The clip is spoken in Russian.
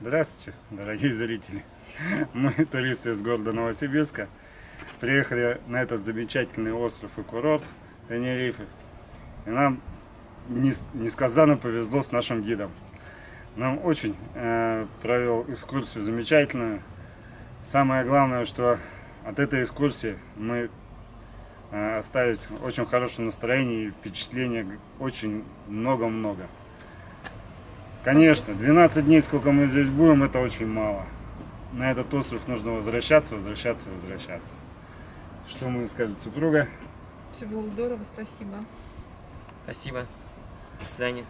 Здравствуйте, дорогие зрители. Мы туристы из города Новосибирска. Приехали на этот замечательный остров и курорт Тенерифе. И нам нес- несказанно повезло с нашим гидом. Нам очень э, провел экскурсию замечательную. Самое главное, что от этой экскурсии мы э, остались в очень хорошем настроении и впечатления г- очень много-много. Конечно, 12 дней, сколько мы здесь будем, это очень мало. На этот остров нужно возвращаться, возвращаться, возвращаться. Что мы скажет супруга? Все было здорово, спасибо. Спасибо. До свидания.